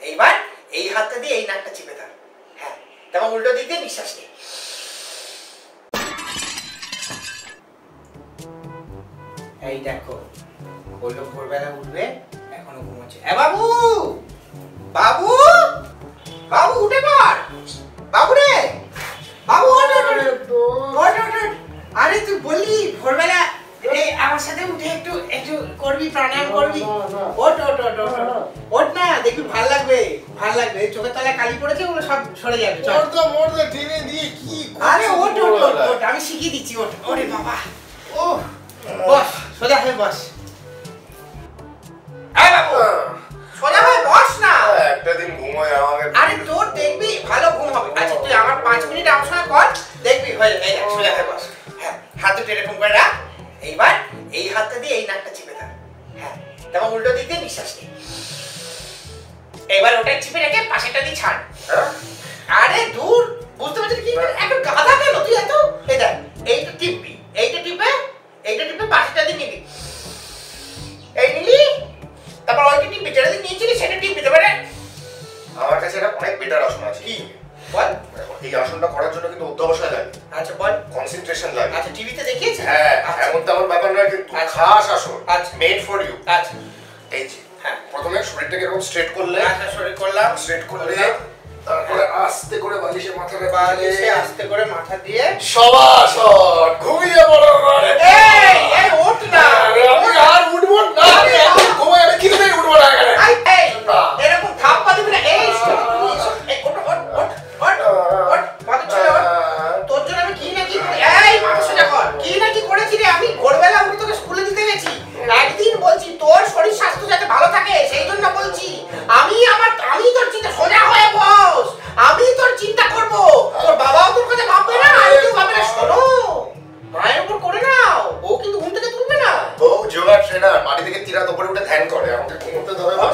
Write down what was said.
এইবার এই হাতটা দিয়ে এই নাকটা চিপে ধর। হ্যাঁ তারপর উল্টো দিক দিয়ে নিঃশ্বাস নে। এই দেখো বলল ভোরবেলা উঠবে এখনও ঘুমোচ্ছে। এ বাবু! বাবু! বাবু উঠে পড়! বাবু রে! বাবু ওঠ ওঠ, ওঠ। ওঠ, ওঠ, ওঠ। আরে তুই বললি ভোরবেলা এই আমার সাথে উঠে একটু একটু করবি প্রাণায়াম করবি? ওঠ ওঠ ওঠ। ওঠ না দেখবি ভালো ভালো লাগবে এই চোখের তলায় কালি পড়েছে ওগুলো সব সরে যাবে চল। মরদা মরদা টেনে দিয়ে কি আরে ওঠ দুপুরবেলা? ওঠ আমি শিখিয়ে দিচ্ছি ওঠ ওরে বাবা। ও বস সোজা হয়ে বস। এই বাবু সোজা হয়ে বস না। একটা দিন ঘুমোয় আমাকে। আরে তোর দেখবি ভালো ঘুম হবে। আচ্ছা তুই আমার পাঁচ মিনিট আমার সঙ্গে কর দেখবি হয়ে দেখ, সোজা হয়ে বস। হ্যাঁ হাত দুটো এরকম করে রাখ। এইবার এই হাতটা দিয়ে এই নাকটা চিপে ধর। হ্যাঁ তারপর উল্টো দিক দিয়ে নিঃশ্বাস নে। এবার ওটা চিপে রেখে পাশেরটা দিয়ে ছাড়? আরে দূর বুঝতে পারছিস কি? একটু গাধা কেন তুই এত? এই দেখ এইটা টিপবি এইটা টিপে এইটা টিপে পাশেরটা দিয়ে নিবি। এই নিলি তারপর ওইটা টিপবি যেটা দিয়ে নিয়েছিলি সেটা টিপবি দেবে রে আমার কাছে এটা অনেক বেটার আসন আছে। কি? বল। এই আসনটা করার জন্য কিন্তু অধ্যবসায় লাগে। আচ্ছা বল। কনসেন্ট্রেশন লাগে। আচ্ছা টিভিতে দেখিয়েছিস? হ্যাঁ আচ্ছা। এমন তেমন ব্যাপার নয় কিন্তু আচ্ছা। খাস আসন। আচ্ছা। মেড ফর ইউ আচ্ছা। এই যে প্রথমে শরীরটাকে এরকম স্ট্রেট করলে আচ্ছা শরীর করলাম স্ট্রেট করলে তারপরে আস্তে করে বালিশে মাথাটা বালিশে আস্তে করে মাথা দিয়ে সবাসন ঘুমিয়ে পড়ো ঘরে। Brother